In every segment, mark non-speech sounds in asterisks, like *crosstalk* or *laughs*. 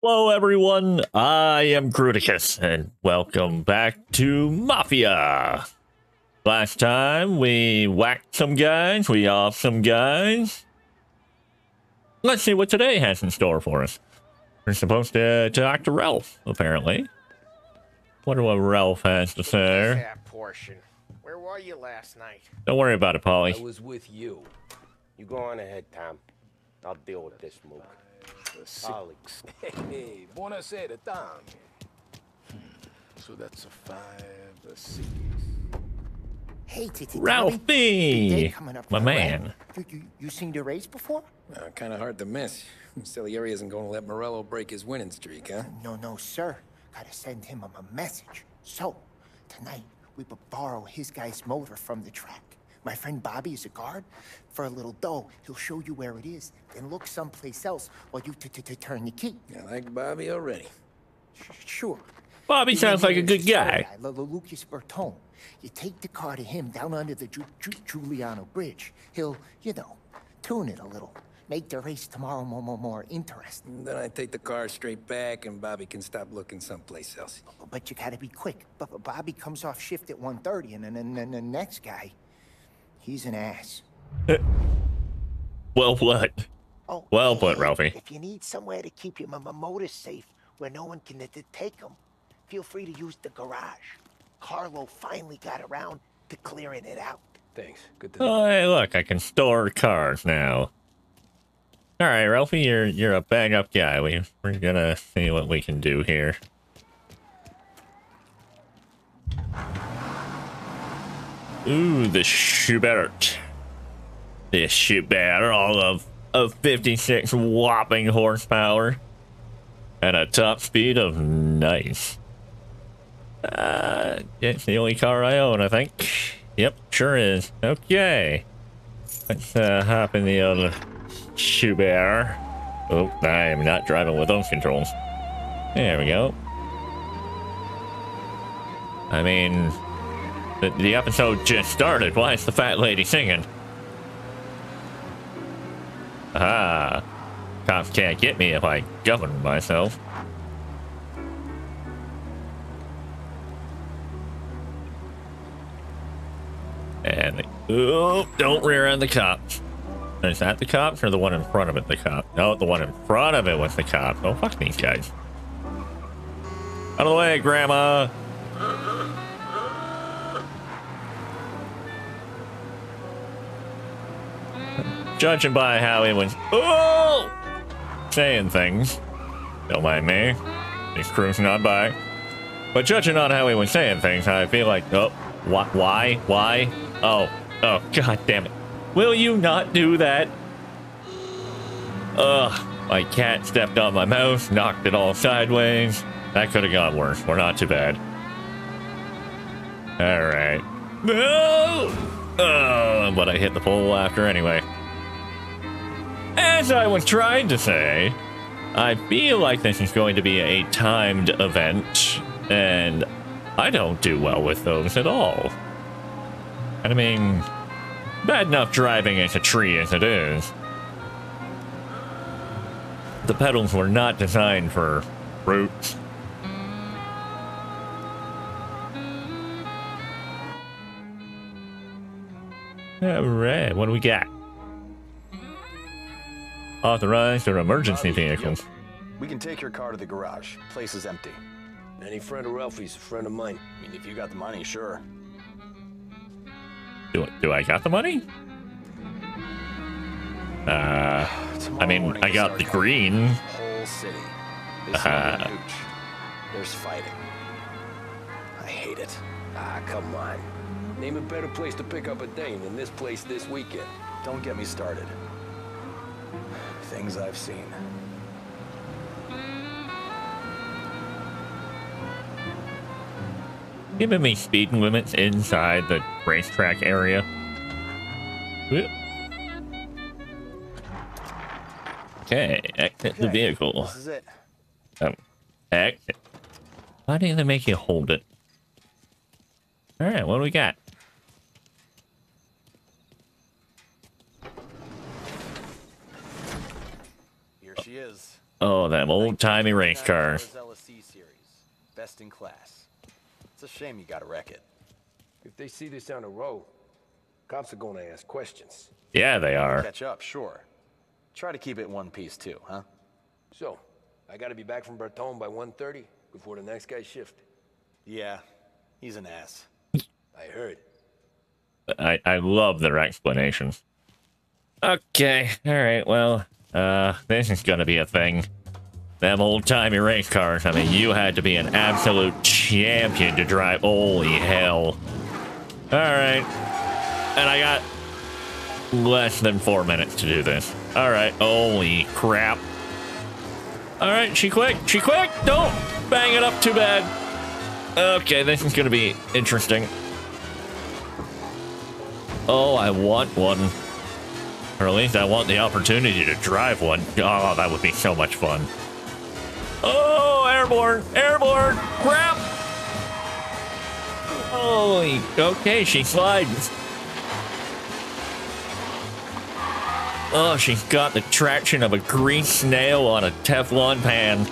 Hello, everyone. I am Grooticus, and welcome back to Mafia. Last time we whacked some guys, we off some guys. Let's see what today has in store for us. We're supposed to talk to Ralph, apparently. Wonder what Ralph has to say. That portion. Where were you last night? Don't worry about it, Paulie. I was with you. You go on ahead, Tom. I'll deal with this smoke. Alex. *laughs* Hey, buonasera, Tom. So that's a five, a six. Hey, Titi. Ralphie! My man. You, you, you seen the race before? Uh, kind of hard to miss. Salieri isn't going to let Morello break his winning streak, huh? No, no, sir. Gotta send him a, a message. So, tonight, we will borrow his guy's motor from the track. My friend Bobby is a guard. For a little dough, he'll show you where it is, then look someplace else while you t -t -t turn the key. I like Bobby already. Sure. Bobby The sounds like a good the guy. Lu- Lu- Lucas Bertone. You take the car to him down under the Ju- Ju- Giuliano Bridge. He'll, you know, tune it a little. Make the race tomorrow more, more, more interesting. Then I take the car straight back, and Bobby can stop looking someplace else. But you gotta be quick. But but Bobby comes off shift at 1.30, and, then the next guy, he's an ass. Well, what? Oh, Well hey, put, hey, Ralphie. If you need somewhere to keep your m- m- motors safe, where no one can t- t- take them, feel free to use the garage. Carlo finally got around to clearing it out. Thanks. Good to know. Oh, hey, look, I can store cars now. All right, Ralphie, you're you're a bang up guy. We we're gonna see what we can do here. Ooh, the Schubert. The Schubert, all of of 56 whopping horsepower and a top speed of nice. Uh, it's the only car I own, I think. Yep, sure is. Okay. Let's uh, hop in the old Schubert. Oh, I am not driving with those controls. There we go. I mean, the, the episode just started. Why is the fat lady singing? Ah, cops can't get me if I govern myself. And oh, don't rear end the cops. Is that the cops or the one in front of it? The cop? No, the one in front of it was the cop. Oh fuck these guys! Out of the way, Grandma. Judging by how he was oh saying things, don't mind me. He's cruising on by. But judging on how he was saying things, I feel like oh, wh- why, why? Oh, oh, god damn it! Will you not do that? Ugh, my cat stepped on my mouse, knocked it all sideways. That could have gone worse. We're not too bad. All right. No! Oh, uh, but I hit the pole after anyway. As I was trying to say, I feel like this is going to be a timed event, and I don't do well with those at all. And I mean, bad enough driving as a tree as it is. The pedals were not designed for roots. Alright, what do we got? Authorized or emergency vehicles. We can take your car to the garage. Place is empty. Any friend of Ralphie's a friend of mine. I mean, if you got the money, sure. Do, do I got the money? Uh, I mean, I got the green. Whole city. This is uh. There's fighting. I hate it. Ah, come on. Name a better place to pick up a dame than this place this weekend. Don't get me started. Things I've seen. Giving me speed limits inside the racetrack area. Whoop. Okay, exit the vehicle. This is it. Um, exit. Why didn't they make you hold it? Alright, what do we got? Here she is. Oh, them old timey race cars. LSC series. Best in class. It's a shame you gotta wreck it. If they see this down the road, cops are gonna ask questions. Yeah, they are. Catch up, sure. Try to keep it one piece too, huh? So, I gotta be back from Bertone by 1.30 before the next guy's shift. Yeah, he's an ass. I heard. I, I love their explanations. Okay, alright, well, uh, this is gonna be a thing. Them old timey race cars, I mean, you had to be an absolute champion to drive. Holy hell. Alright. And I got less than four minutes to do this. Alright, holy crap. Alright, she quick, she quick! Don't bang it up too bad. Okay, this is gonna be interesting. Oh, I want one. At least I want the opportunity to drive one. Oh, that would be so much fun. Oh, airborne! Airborne! Crap! Holy, okay, she slides. Oh, she's got the traction of a green snail on a Teflon pan.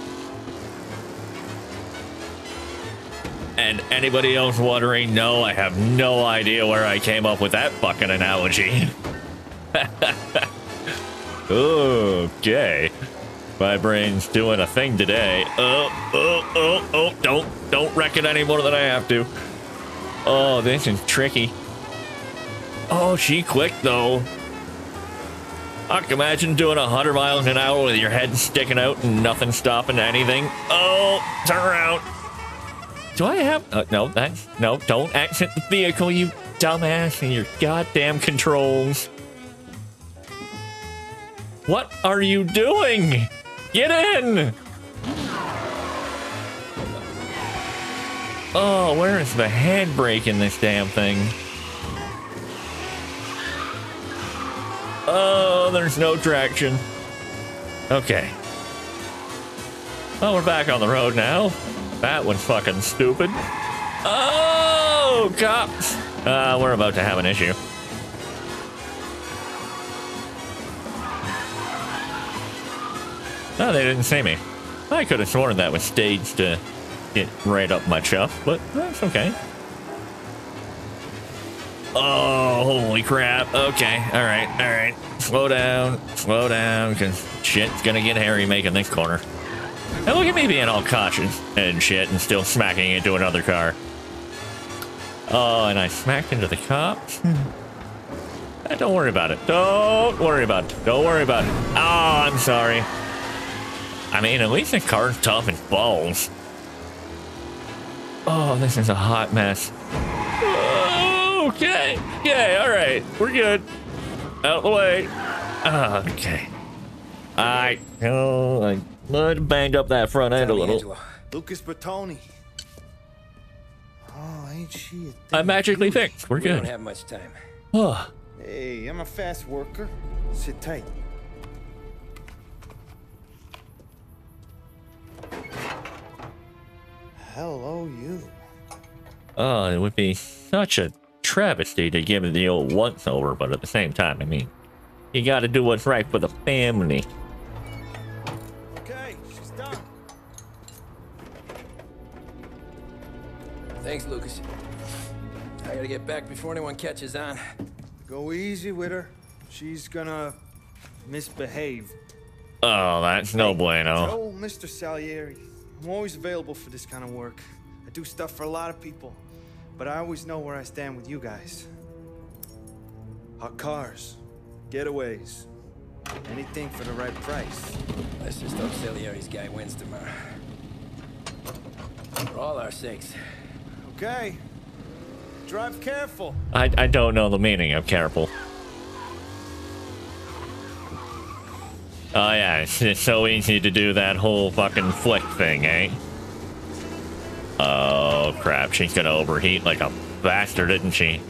And anybody else wondering, no, I have no idea where I came up with that fucking analogy. *laughs* okay. My brain's doing a thing today. Oh, oh, oh, oh, don't, don't wreck it any more than I have to. Oh, this is tricky. Oh, she quick though. I can imagine doing 100 miles an hour with your head sticking out and nothing stopping anything. Oh, turn around. Do I have... Uh, no, that's... No, don't exit the vehicle, you dumbass, and your goddamn controls. What are you doing? Get in! Oh, where is the handbrake in this damn thing? Oh, there's no traction. Okay. Well, we're back on the road now. That was fucking stupid. Oh, cops! Uh, we're about to have an issue. No, they didn't see me. I could have sworn that was staged to get right up my chuff, but that's okay. Oh, holy crap. Okay, alright, alright. Slow down, slow down, because shit's gonna get hairy making this corner. And look at me being all cautious and shit and still smacking into another car. Oh, and I smacked into the cops? *laughs* Don't worry about it. Don't worry about it. Don't worry about it. Oh, I'm sorry. I mean, at least the car's tough and balls. Oh, this is a hot mess. Oh, okay. Okay, all right. We're good. Out of the way. Ah, okay. I, oh, I might have banged up that front end a little. Lucas Bertone. Oh, ain't she a? I'm magically fixed. We're good. We don't have much time. Oh, Hey, I'm a fast worker. Sit tight. Hello, you. oh, it would be such a travesty to give it the old once over, but at the same time, I mean, you got to do what's right for the family. Okay, she's done. Thanks, Lucas. I gotta get back before anyone catches on. Go easy with her. She's gonna misbehave. Oh, that's no bueno. Oh, Mr. Salieri, I'm always available for this kind of work. I do stuff for a lot of people, but I always know where I stand with you guys. Hot cars, getaways, anything for the right price. Let's just hope Salieri's guy wins tomorrow. For all our sakes. Okay. Drive careful. I, I don't know the meaning of careful. Oh yeah, it's, *laughs* it's so easy to do that whole fucking flick thing, eh? Oh crap, she's gonna overheat like a bastard, isn't she?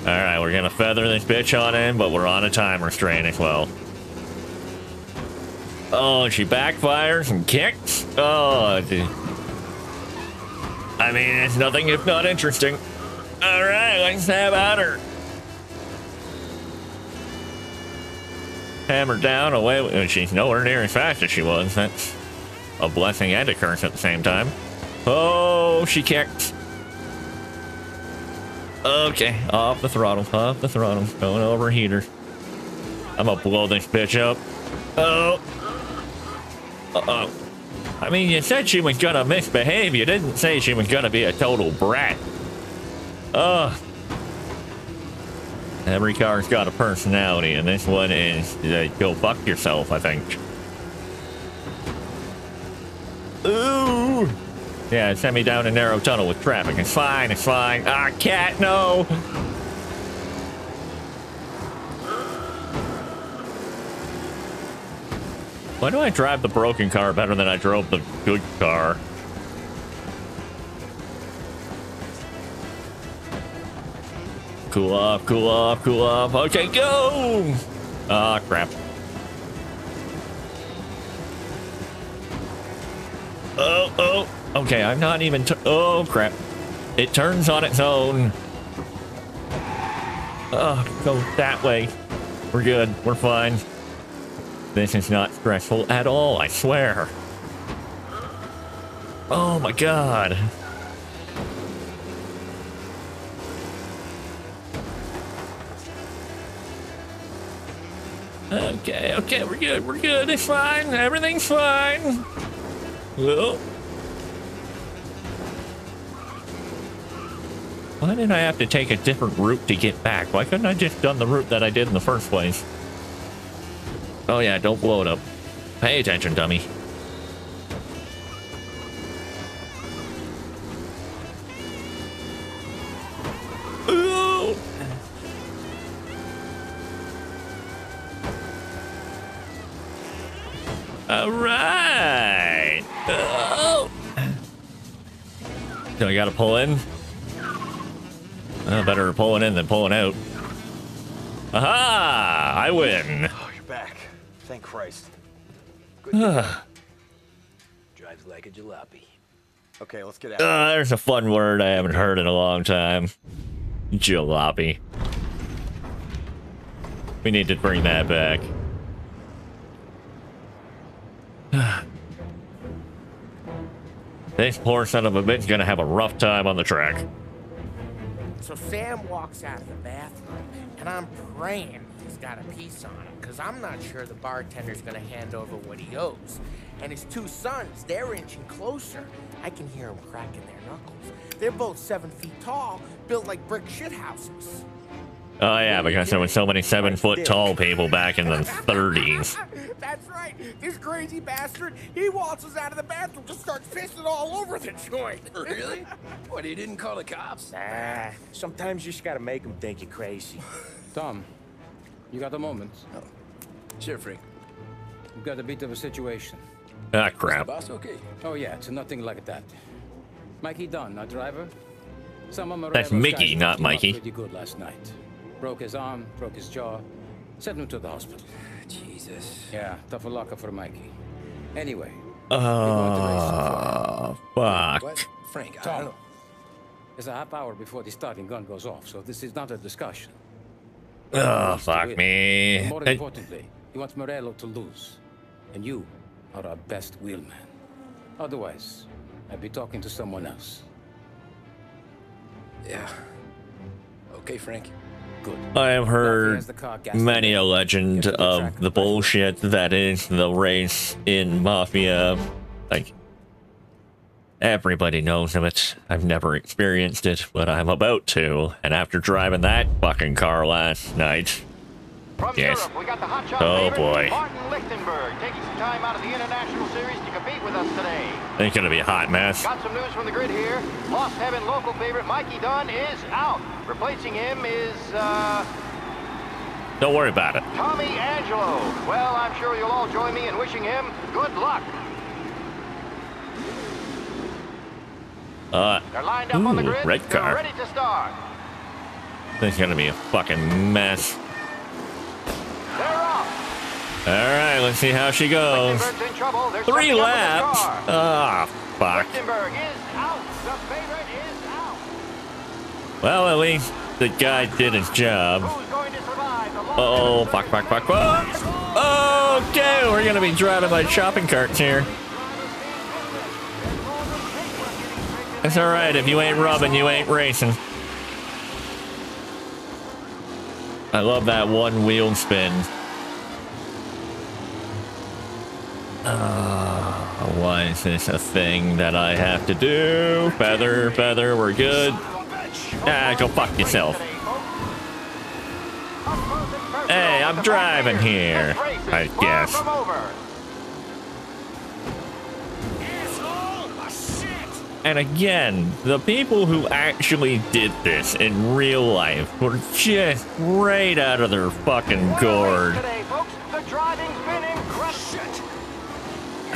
Alright, we're gonna feather this bitch on in, but we're on a time restraint as well. Oh, she backfires and kicks? Oh, dude. I mean, it's nothing if not interesting. All right, let's have at her. Hammer down, away. She's nowhere near as fast as she was. That's a blessing and a curse at the same time. Oh, she kicked. Okay, off the throttle, off the throttle. Going over heater. I'm gonna blow this bitch up. Oh. Uh-oh. I mean, you said she was gonna misbehave. You didn't say she was gonna be a total brat. Ugh. Every car's got a personality, and this one is uh, go fuck yourself, I think. Ooh! Yeah, send me down a narrow tunnel with traffic. It's fine, it's fine. Ah, cat, no! Why do I drive the broken car better than I drove the good car? Cool off, cool off, cool off. Okay, go! Ah, crap. Oh, oh. Okay, I'm not even... oh, crap. It turns on its own. Oh, go that way. We're good. We're fine. This is not stressful at all, I swear. Oh my god. Okay, okay, we're good, we're good, it's fine, everything's fine. Well. Why did I have to take a different route to get back? Why couldn't I just done the route that I did in the first place? Oh yeah, don't blow it up. Pay attention, dummy. All right. Oh. So I gotta pull in. Uh, better pulling in than pulling out. Aha! I win. Oh, you're back. Thank Christ. *sighs* Drives like a jalopy. Okay, let's get out. Uh, there's a fun word I haven't heard in a long time. Jalopy. We need to bring that back. This poor son of a bitch gonna have a rough time on the track. So Sam walks out of the bathroom, and I'm praying he's got a piece on him, because I'm not sure the bartender's gonna hand over what he owes. And his two sons, they're inching closer. I can hear them cracking their knuckles. They're both seven feet tall, built like brick shithouses. Oh yeah, because there was so many seven foot tall people back in the 30s. That's right. This crazy bastard, he waltzes out of the bathroom, just starts pissing all over the joint. *laughs* Really? what, he didn't call the cops? Nah, sometimes you just gotta make them think you're crazy. Tom, you got a moment? Sure, Frank. We've got a bit of a situation. Ah crap. Boss, okay. Oh yeah, it's nothing like that. Mikey Dunn, our driver. Some of That's Morello's Mickey, not picked Mikey. Pretty good last night. Broke his arm, broke his jaw. Sent him to the hospital. Jesus. Yeah, tough luck for Mikey. Anyway, uh, we're going to race some Oh, fuck. What? Frank, I don't know. It's a half hour before the starting gun goes off, so this is not a discussion. Oh, fuck me. And more Hey, importantly, he wants Morello to lose. And you are our best wheelman. Otherwise, I'd be talking to someone else. Yeah. Okay, Frank. Good. I have Now, if he heard has the car gassed many a legend get to the track of the bullshit that is the race in Mafia. Like, everybody knows of it. I've never experienced it, but I'm about to. And after driving that fucking car last night, From Yes. Europe, we got the hotshot Oh, favorite, boy. Martin Lichtenberg, taking some time out of the International Series to compete with us today. it's gonna be a hot mess. Got some news from the grid here. Lost Heaven local favorite Mikey Dunn is out. Replacing him is, uh, Don't worry about it. Tommy Angelo. Well, I'm sure you'll all join me in wishing him good luck. Uh, They're lined up on the Ooh, grid. red They're car. ready to start. it's gonna be a fucking mess. All right, let's see how she goes. Three laps. Ah, fuck. Is out. Well, at least the guy did his job. Long Oh, fuck, fuck, fuck, fuck. Okay, we're gonna be driving by shopping carts here. It's alright, if you ain't rubbing, you ain't racing. I love that one wheel spin. Uh, why is this a thing that I have to do? Feather, feather, we're good. Ah, go fuck yourself. Hey, I'm driving here, I guess. And again, the people who actually did this in real life were just right out of their fucking gourd.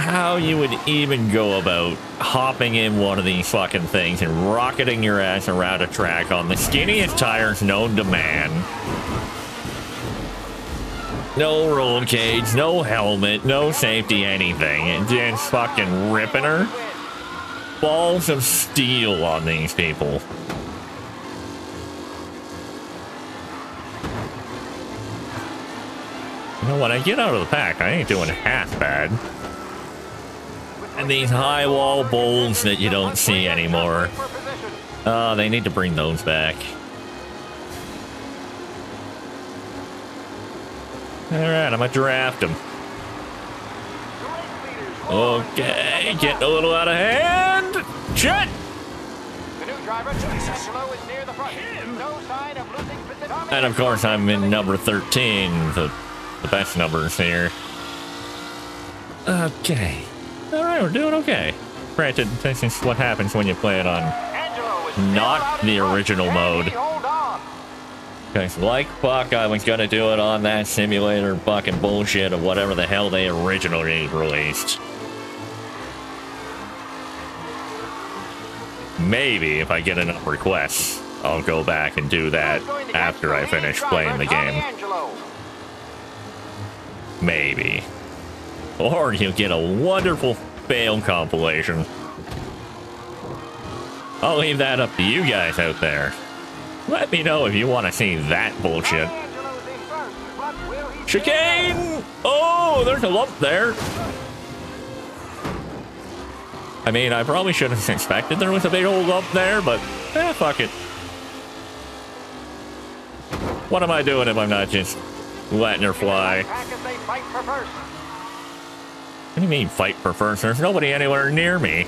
How you would even go about hopping in one of these fucking things and rocketing your ass around a track on the skinniest tires known to man. No roll cage, no helmet, no safety, anything. And just fucking ripping her balls of steel on these people. You know, what? I get out of the pack, I ain't doing half bad. And these high wall bowls that you don't see anymore. Oh, they need to bring those back. Alright, I'm gonna draft them. Okay, getting a little out of hand. Shit! And of course, I'm in number 13, the, the best numbers here. Okay. Alright, we're doing okay. Granted, this is what happens when you play it on not the original mode. Because like fuck, I was gonna do it on that simulator fucking bullshit of whatever the hell they originally released. Maybe if I get enough requests, I'll go back and do that after I finish playing the game. Maybe. Or you'll get a wonderful fail compilation. I'll leave that up to you guys out there. Let me know if you want to see that bullshit. Chicane! Oh, there's a lump there. I mean, I probably should have *laughs* expected there was a big old lump there, but eh, fuck it. What am I doing if I'm not just letting her fly? What do you mean fight for first? There's nobody anywhere near me.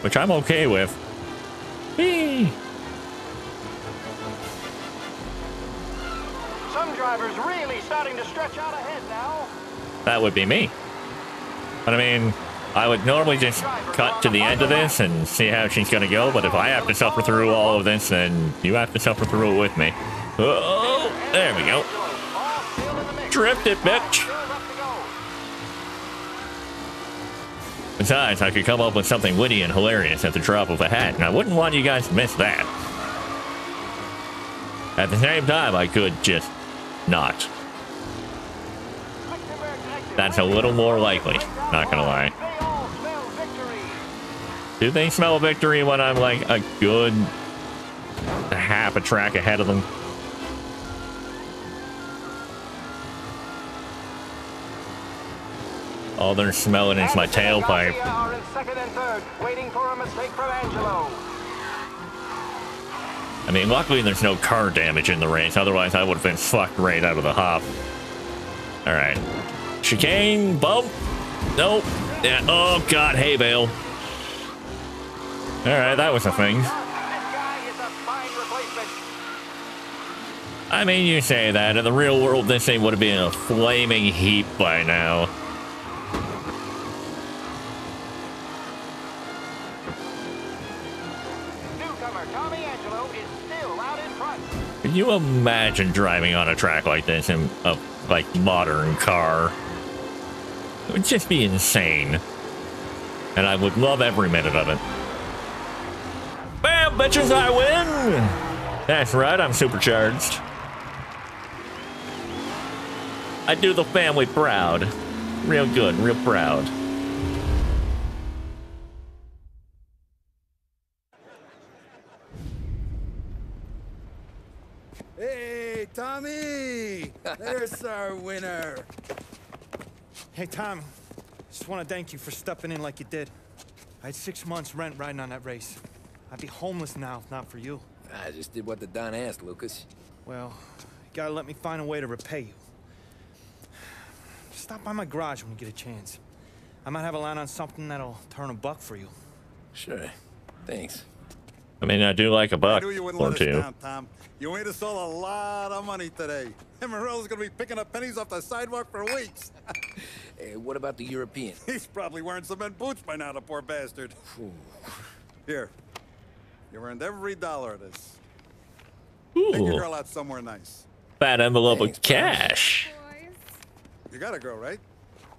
Which I'm okay with. Whee! Some drivers really starting to stretch out ahead now. That would be me. But I mean, I would normally just cut to the end of this and see how she's gonna go, but if I have to suffer through all of this, then you have to suffer through it with me. Oh, there we go. Drift it, bitch. Besides, I could come up with something witty and hilarious at the drop of a hat, and I wouldn't want you guys to miss that. At the same time, I could just not. That's a little more likely, not gonna lie. Do they smell victory when I'm like a good half a track ahead of them? All they're smelling is my tailpipe. I mean, luckily there's no car damage in the race, otherwise I would have been fucked right out of the hop. Alright. Chicane, bump. Nope. Yeah. Oh god, hay bale. Alright, that was a thing. I mean, you say that. In the real world, this thing would have been a flaming heap by now. Can you imagine driving on a track like this in a like modern car? It would just be insane. And I would love every minute of it. Bam, bitches, I win! That's right, I'm supercharged. I do the family proud. Real good, real proud. Tommy! There's our winner. Hey, Tom. Just want to thank you for stepping in like you did. I had six months rent riding on that race. I'd be homeless now if not for you. I just did what the Don asked, Lucas. Well, you gotta let me find a way to repay you. Stop by my garage when you get a chance. I might have a line on something that'll turn a buck for you. Sure. Thanks. I mean, I do like a I buck knew you wouldn't or two. down, Tom. You made us all a lot of money today. And Morello's gonna be picking up pennies off the sidewalk for weeks. *laughs* Hey, what about the European? *laughs* He's probably wearing cement boots by now, the poor bastard. Here. You earned every dollar of this. Take your girl out somewhere nice. fat envelope Thanks, of boss. cash. You got a girl, right?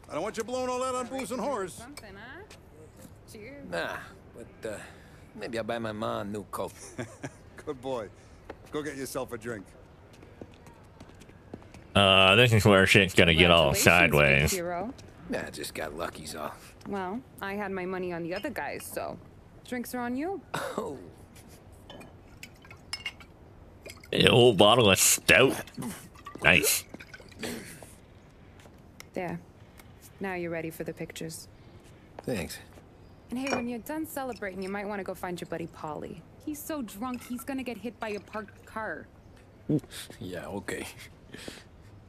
I don't want you blowing all that on booze and whores. Something, huh? Cheers. Nah, but uh, maybe I'll buy my mom a new coat. *laughs* Good boy. Go get yourself a drink. Uh, this is where shit's gonna get all sideways. big Hero. nah, just got lucky's off. Well, I had my money on the other guys, so drinks are on you. Oh, A whole bottle of stout. Nice. There. Now you're ready for the pictures. thanks. And hey, when you're done celebrating, you might want to go find your buddy Paulie. He's so drunk, he's gonna get hit by a parked car. *laughs* Yeah, okay.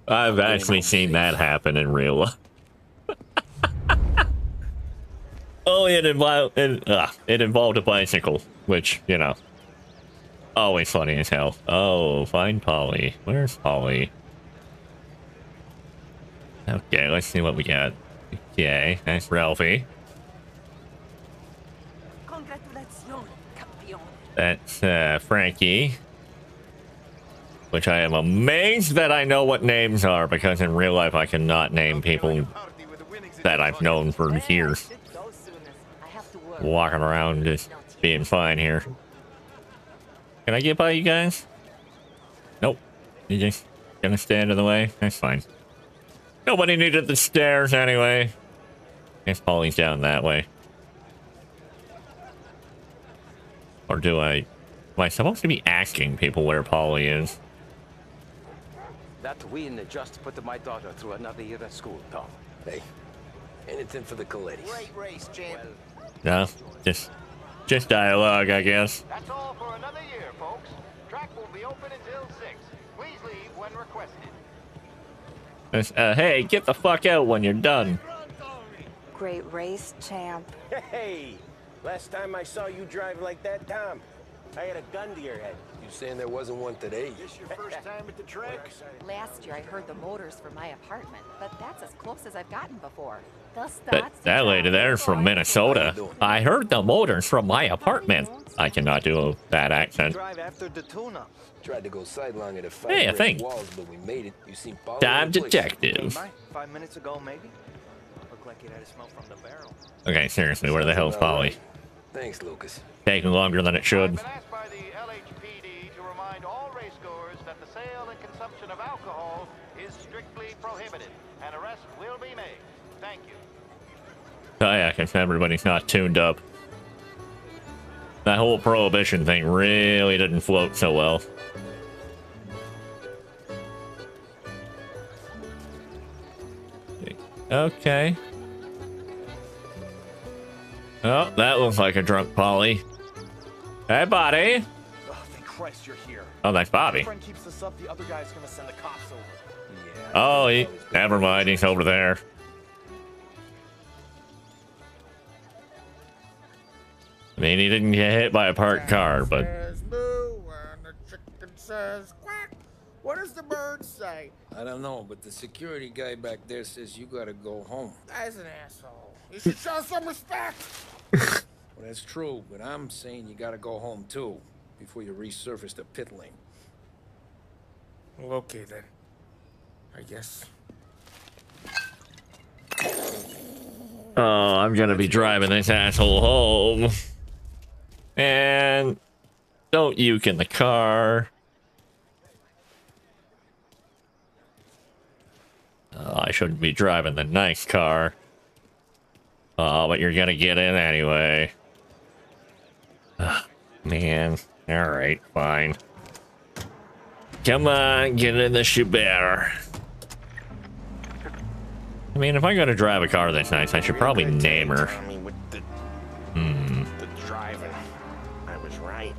I've actually seen that happen in real life. *laughs* oh, it involved it, uh, it involved a bicycle, which you know, always funny as hell. Oh, find Paulie. Where's Paulie? Okay, let's see what we got. Okay, that's Ralphie. That's uh, Frankie. Which I am amazed that I know what names are because in real life I cannot name people that I've known for years. Walking around just being fine here. Can I get by you guys? Nope. You just gonna stand in the way? That's fine. Nobody needed the stairs anyway. Guess Paulie's down that way. Or do I... Am I supposed to be asking people where Paulie is? That win just put my daughter through another year at school, Tom. Hey, anything for the Collettis. Great race, champ. No? Just... Just dialogue, I guess. That's all for another year, folks. Track will be open until 6. Please leave when requested. It's, uh, hey, get the fuck out when you're done. Great race, champ. Hey, last time I saw you drive like that, Tom, I had a gun to your head. You saying there wasn't one today? This your first time at the track? *laughs* Last year I heard the motors from my apartment, but that's as close as I've gotten before. Thus That, that lady drive. there's from Minnesota. I heard the motors from my apartment. I cannot do that accent. Drive after the tuna. Tried to go sidelong at a five Hey, I brick think- walls, but we made it. You seem following Time the detective. Five minutes ago, maybe? Looked like it had a smell from the barrel. Okay, seriously, where the hell's Paulie? Thanks, Lucas. Taking longer than it should. I've been asked by the LHPD to remind all racegoers that the sale and consumption of alcohol is strictly prohibited. An arrest will be made. Thank you. Oh yeah, because everybody's not tuned up. That whole prohibition thing really didn't float so well. Okay. Oh, that looks like a drunk Paulie. Hey, buddy. Oh, thank Christ you're here. Oh, that's Bobby. friend keeps this up, the other guy's gonna send the cops over. Oh, he, never mind. He's over there. I mean, he didn't get hit by a parked car, but Says moo and the chicken says quack. What does the bird say? I don't know, but the security guy back there says you gotta go home. Guy's an asshole. You should show some respect. *laughs* Well, that's true, but I'm saying you gotta go home too, before you resurface the pit lane. Well, okay then. I guess. oh, I'm gonna be driving this asshole home. And don't uke in the car. Oh, I shouldn't be driving the nice car. Oh, but you're gonna get in anyway. Ugh, *sighs* man. Alright, fine. Come on, get in the Schubert. I mean, if I'm gonna drive a car that's nice, I should probably name her. Hmm. driving. I was right.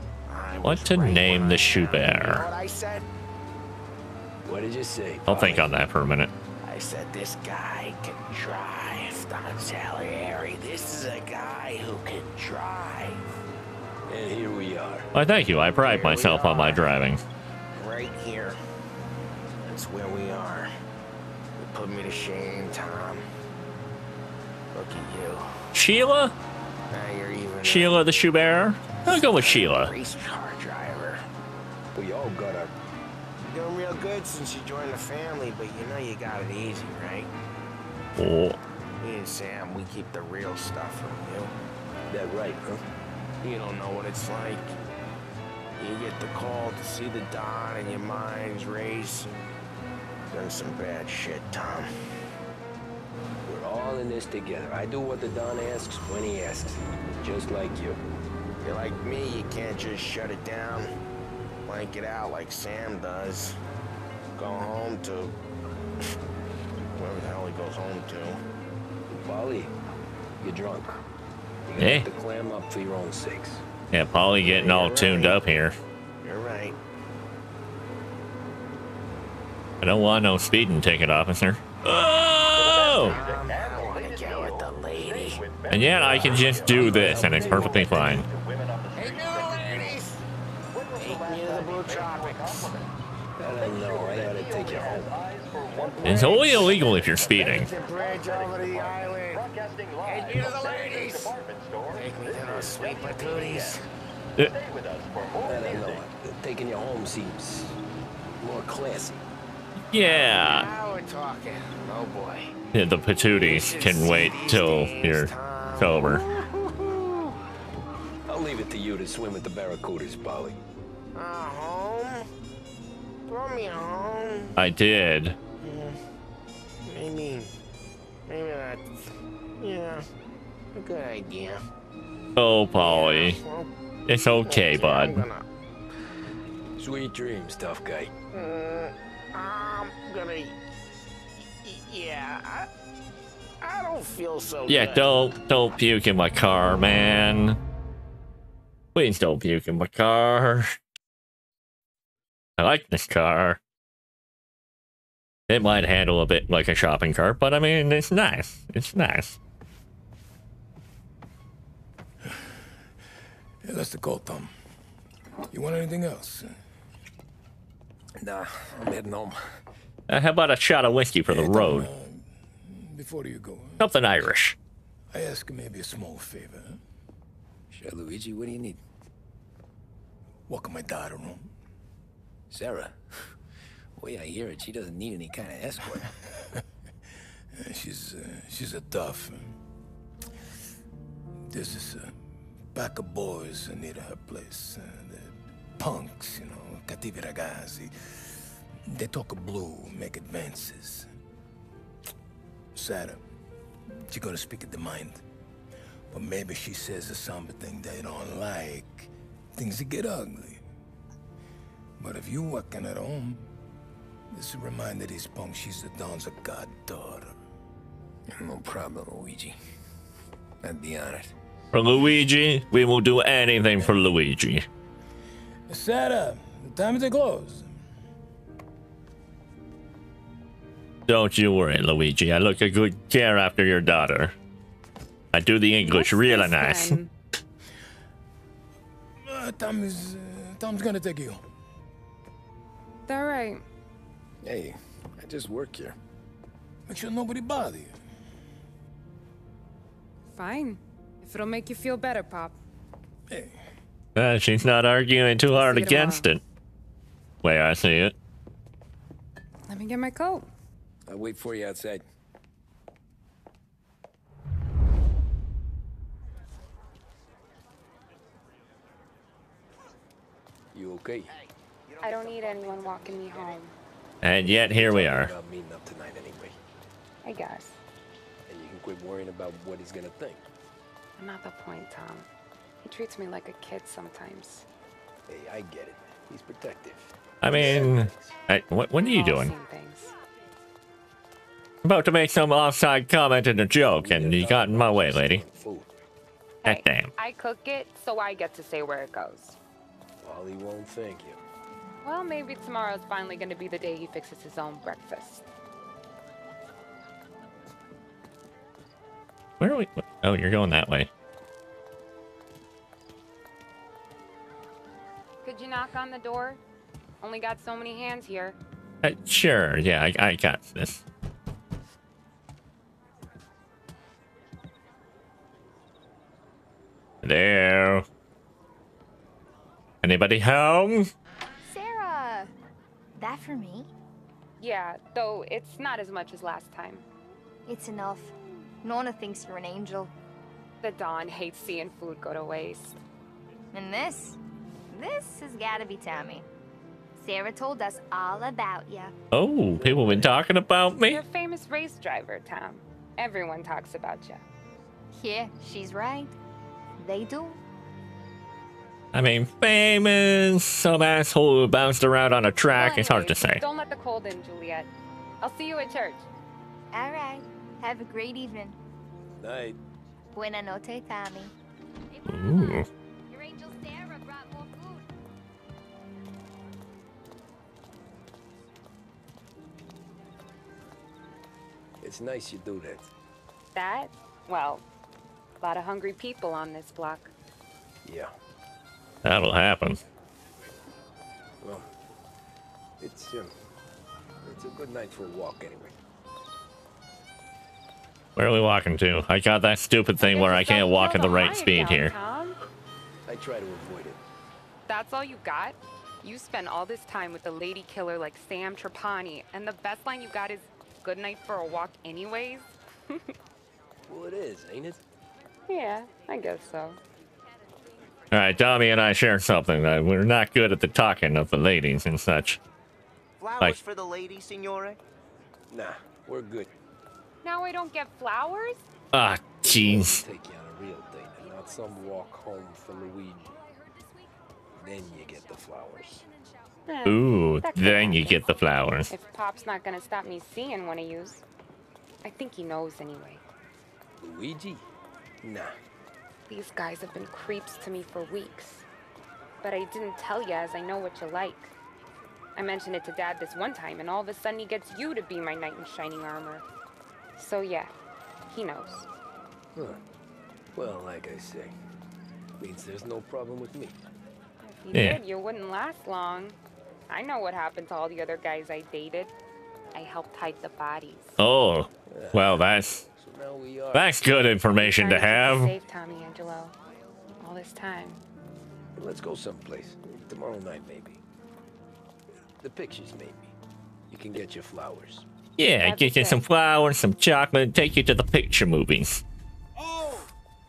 What to name the I shoe found it. You know bear? what What did you say? I'll think on that for a minute. I said this guy can drive, Don Salieri. This is a guy who can drive. And here we are. Why, thank you. I pride myself on my driving. Right here. That's where we are. You put me to shame, Tom. Look at you. Sheila? Now you're even. Sheila the shoe bearer? I'll go with Sheila. Race car driver. We all got our. Doing real good since you joined the family, but you know you got it easy, right? Oh, Me and Sam, we keep the real stuff from you. That right, huh? You don't know what it's like. You get the call to see the Don and your mind's race. Done some bad shit, Tom. We're all in this together. I do what the Don asks when he asks. Just like you. If you're like me, you can't just shut it down, blank it out like Sam does. Go home to... *laughs* wherever the hell he goes home to. Paulie, you're drunk. Gonna Hey. have to clam up for your own sakes. yeah, Paulie getting all tuned up here. You're right. I don't want no speeding ticket, officer. Oh! I don't want to get with the lady. And yet I can just do this and it's perfectly fine. Hey, It's only illegal if you're speeding. The bridge over the island. Take me to the ladies. Take me to those sweet patooties. Uh, I don't know. Taking you home seems more classy. Yeah, Now we're talking. Oh boy. yeah, the patooties can wait till you're sober. I'll leave it to you to swim with the barracudas, Paulie. Uh, home? Throw me home. I did. Maybe, maybe that's, yeah, a good idea. Oh, Paulie. Well, It's okay, I'm bud. gonna, Sweet dreams, tough guy. uh, I'm gonna, y- y- yeah, I, I don't feel so Yeah, good. don't don't puke in my car, man. Please don't puke in my car. I like this car. It might handle a bit like a shopping cart, but I mean, it's nice. It's nice. Yeah, that's the call, Tom. You want anything else? Nah, I'm heading home. Uh, how about a shot of whiskey for the Hey, Tom, road? uh, before you go, Something Irish. I ask maybe a small favor. huh? Sure, Luigi, what do you need? Walk my daughter home. Sarah. Way I hear it, she doesn't need any kind of escort. Uh, *laughs* she's uh, she's a tough. uh, There's this uh, pack of boys near her place. Uh, the punks, you know, cattivi ragazzi. They talk blue, make advances. Sarah, she gonna speak at the mind. But maybe she says something they don't like. Things that get ugly. But if you working at home, this is a reminder these punks she's the Don's a goddaughter. no problem, Luigi. I'd be honored. For Luigi, we will do anything for Luigi. Sarah, the time to close. Don't you worry, Luigi. I look a good care after your daughter. I do the English really What's this nice. then? Uh, Tom is, uh, Tom's gonna take you. All right. Hey, I just work here. Make sure nobody bother you. Fine. If it'll make you feel better, Pop. Hey, Uh, she's not arguing too hard See you against it. Way I see it. Let me get my coat. I'll wait for you outside. You okay? I don't need anyone walking me home. And yet here we are. About meeting up tonight anyway. I guess. And you can quit worrying about what he's gonna think. Not the point, Tom. He treats me like a kid sometimes. Hey, I get it. He's protective. I mean, I, what, what are you All doing? About to make some offside comment and a joke, and you got in my way, lady. Food. God damn. I cook it, so I get to say where it goes. Wally won't thank you. Well, maybe tomorrow's finally gonna be the day he fixes his own breakfast. Where are we? Oh, you're going that way. Could you knock on the door? Only got so many hands here. Uh, sure. Yeah, I, I got this. Hello. Anybody home? Sarah! That for me? Yeah, though it's not as much as last time. It's enough. Nona thinks you're an angel. The Don hates seeing food go to waste. And this? This has gotta be Tommy. Sarah told us all about you. Oh, people been talking about me. You're a famous race driver, Tom. Everyone talks about you. Yeah, she's right. They do. I mean, famous, some asshole who bounced around on a track. Well, it's hard to say. Don't let the cold in, Juliet. I'll see you at church. All right. Have a great evening. Night. Buena noche, Tommy. Ooh. Your angel Sarah brought more food. It's nice you do that. That? Well, a lot of hungry people on this block. Yeah. That'll happen. Well, it's um, it's a good night for a walk anyway. Where are we walking to? I got that stupid thing where I can't walk at the right speed here. Tom? I try to avoid it. That's all you got? You spend all this time with a lady killer like Sam Trapani, and the best line you got is good night for a walk anyways? *laughs* Well, it is, ain't it? yeah, I guess so. All right, Tommy and I share something. Uh, we're not good at the talking of the ladies and such. Flowers Like- for the lady, signore? Nah, we're good. Now I don't get flowers? Ah, jeez. Take you on a real date and not some walk home for Luigi. Then you get the flowers. Eh, Ooh, then you get the flowers. If Pop's not gonna stop me seeing one of yous. I think he knows anyway. Luigi? Nah. These guys have been creeps to me for weeks. But I didn't tell you as I know what you like. I mentioned it to Dad this one time, and all of a sudden he gets you to be my knight in shining armor. So yeah, he knows. Huh. Well, like I say, means there's no problem with me. If he Yeah. did, you wouldn't last long. I know what happened to all the other guys I dated. I helped hide the bodies. Oh, well, that's So we are. that's good information to Trying keep you have. Safe, Tommy Angelo. All this time. Let's go someplace. Tomorrow night, maybe. The pictures, maybe. You can get your flowers. Yeah, That's get you some flowers, some chocolate, and take you to the picture movies. Oh!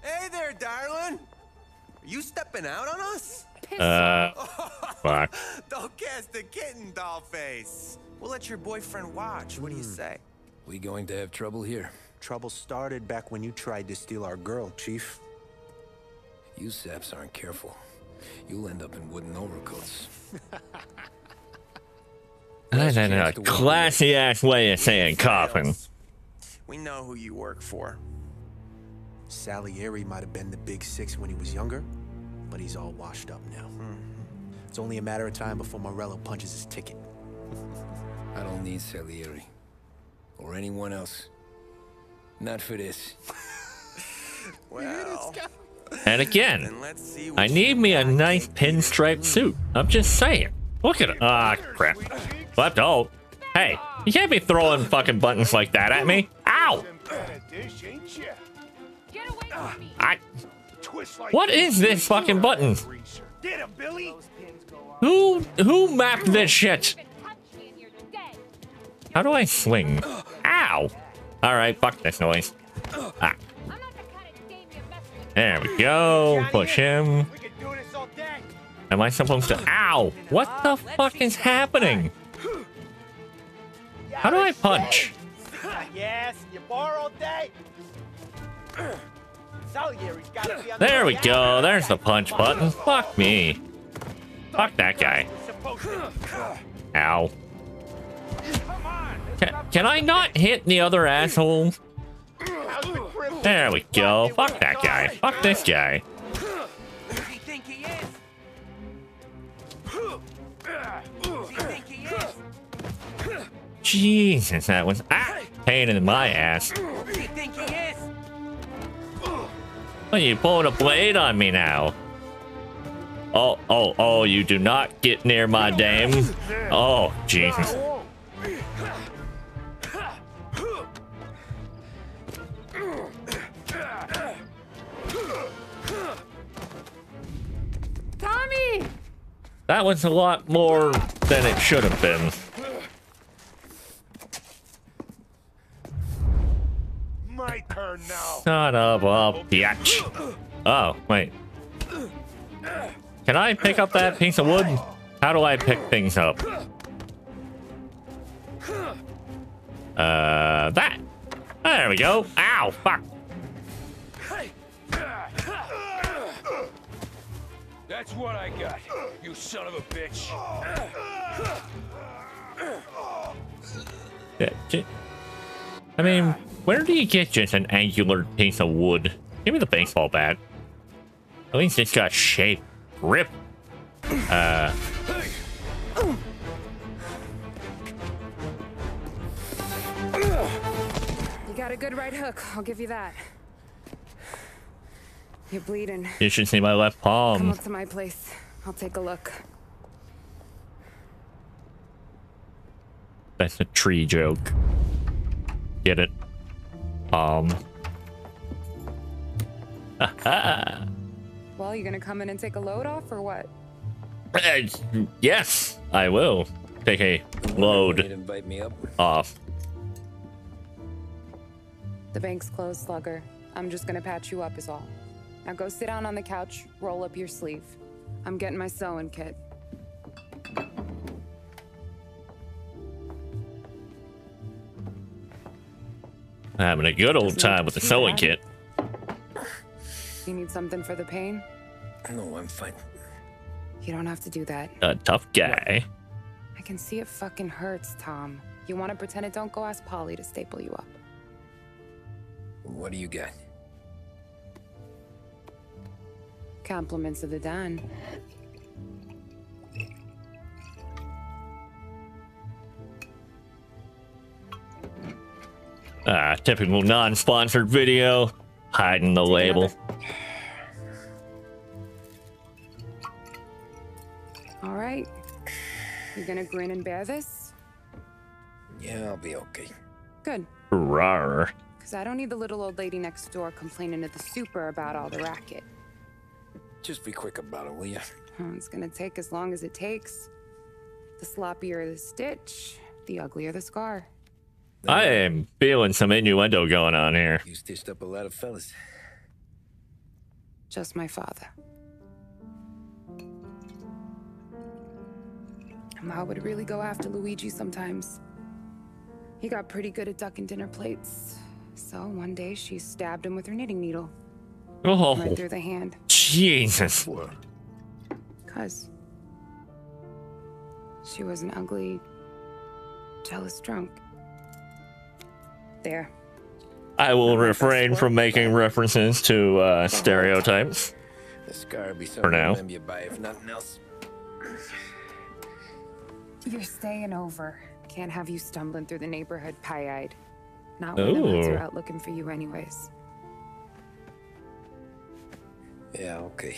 Hey there, darling! Are you stepping out on us? Uh, *laughs* fuck. Don't cast the kitten, doll face. We'll let your boyfriend watch. What do you say? We going to have trouble here? Trouble started back when you tried to steal our girl, Chief. You saps aren't careful. You'll end up in wooden overcoats. *laughs* That's a classy ass way of saying coffin. We know who you work for. Salieri might have been the big six when he was younger, but he's all washed up now. Mm-hmm. It's only a matter of time before Morello punches his ticket. *laughs* I don't need Salieri. Or anyone else. Not for this. *laughs* Well, And again, then let's see I need me a nice pinstripe suit. I'm just saying. Look at it. Ah, crap. Left out. Hey, you can't be throwing fucking buttons like that at me. Ow! I. What is this fucking button? Get him, Billy! Who who mapped this shit? How do I swing? Ow! All right, fuck this noise. Ah. There we go. Push him. Am I supposed to? Ow! What the fuck is happening? How do I punch? yes, you borrowed that? Salieri's gotta be There we go. There's the punch button. Fuck me. Fuck that guy. Ow. Can, I not hit the other asshole? There we go. Fuck that guy. Fuck this guy. Jesus, that was ah, pain in my ass. Are you pulling a blade on me now? Oh, oh, oh, you do not get near my dame. Oh, Jesus. That was a lot more than it should have been. My turn now. Son of a bitch. Oh, wait. Can I pick up that piece of wood? How do I pick things up? Uh, that. There we go. Ow, fuck. That's what I got, you son of a bitch. Yeah, j- I mean, where do you get just an angular piece of wood? Give me the baseball bat. At least it's got shape. Rip. Uh, You got a good right hook, I'll give you that. You're bleeding. you should see my left palm. Come palm. up to my place. I'll take a look. That's a tree joke. Get it? Um. Haha. *laughs* Well, you gonna come in and take a load off or what? Uh, yes, I will take a load invite me up. off. The bank's closed, Slugger. I'm just gonna patch you up is all. Now go sit down on the couch, roll up your sleeve. I'm getting my sewing kit. Having a good old time with the sewing kit. You need something for the pain? No, I'm fine. You don't have to do that. A tough guy. I can see it fucking hurts, Tom. You wanna pretend it don't go ask Paulie to staple you up. What do you got? Compliments of the Don. Ah, typical non-sponsored video. Hiding the label. All right. You gonna grin and bear this? Yeah, I'll be okay. Good. Rawr. Because I don't need the little old lady next door complaining to the super about all the racket. Just be quick about it, will ya? Oh, It's gonna take as long as it takes. The sloppier the stitch, the uglier the scar. I am feeling some innuendo going on here. You stitched up a lot of fellas. Just my father. Ma would really go after Luigi sometimes. He got pretty good at ducking dinner plates. So one day she stabbed him with her knitting needle. Oh, Right through the hand. Jesus. Cuz. She was an ugly, jealous drunk. There. I will refrain from making references to uh, stereotypes. The scar will be For something to now. remember you by, if nothing else. You're staying over. Can't have you stumbling through the neighborhood pie-eyed. Not when the nuts are out looking for you anyways. Yeah, okay.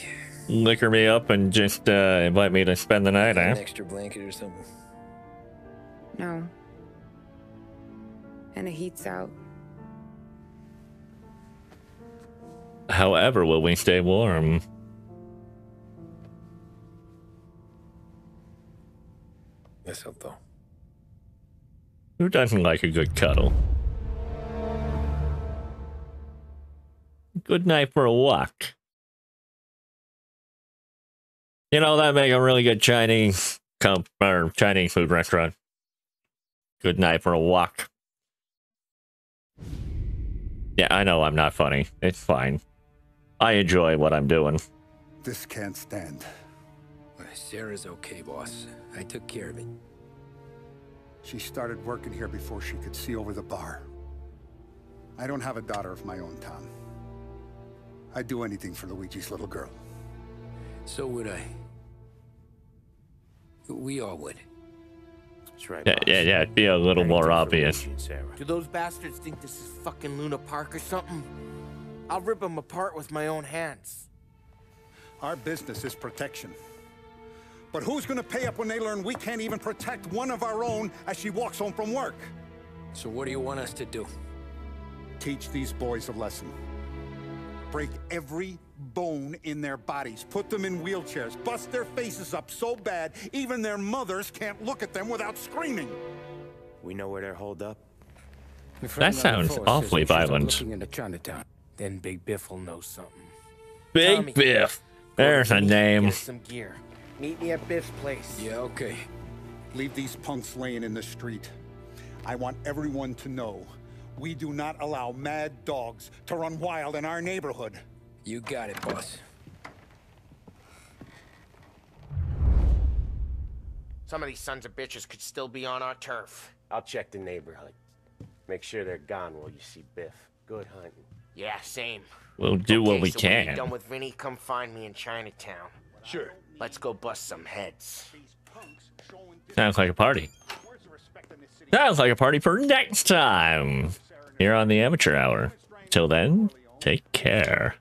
Liquor me up and just uh, invite me to spend the night, An eh? extra blanket or something? No. And the heat's out. However, will we stay warm? Yes, I'll though. Who doesn't like a good cuddle? Good night for a walk. You know, that make a really good Chinese comp or Chinese food restaurant. Good night for a walk. Yeah, I know I'm not funny. It's fine. I enjoy what I'm doing. This can't stand. Sarah's okay, boss. I took care of it. She started working here before she could see over the bar. I don't have a daughter of my own, Tom. I'd do anything for Luigi's little girl. So would I. We all would. That's right, Yeah, boss. yeah, yeah. It'd be a little more obvious. Sarah. Do those bastards think this is fucking Luna Park or something? I'll rip them apart with my own hands. Our business is protection. But who's gonna pay up when they learn we can't even protect one of our own as she walks home from work? So what do you want us to do? Teach these boys a lesson. Break every bone in their bodies. Put them in wheelchairs. Bust their faces up so bad, even their mothers can't look at them without screaming. We know where they're holed up. That sounds awfully says we should start violent. Into Chinatown. Then Big Biff will know something. Big Tommy, Biff. There's a name. Some gear. Meet me at Biff's place. Yeah, okay. Leave these punks laying in the street. I want everyone to know we do not allow mad dogs to run wild in our neighborhood. You got it, boss. Some of these sons of bitches could still be on our turf. I'll check the neighborhood. Make sure they're gone while you see Biff. Good hunting. Yeah, same. We'll do what Okay, we so when you're can. done with Vinny, come find me in Chinatown. Sure. Let's go bust some heads. Sounds like a party. Sounds like a party for next time here on the Amateur Hour. Till then, take care.